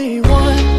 only one.